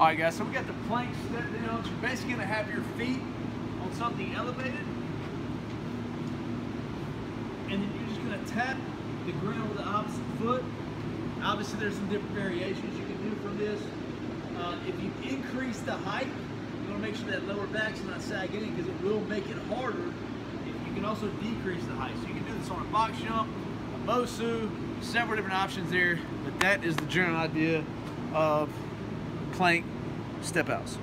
All right, guys, so we got the plank step down. You're basically gonna have your feet on something elevated. And then you're just gonna tap the ground with the opposite foot. Obviously, there's some different variations you can do from this. Uh, if you increase the height, you wanna make sure that lower back's not sagging in because it will make it harder. You can also decrease the height. So you can do this on a box jump, a Bosu, several different options there. But that is the general idea of step outs.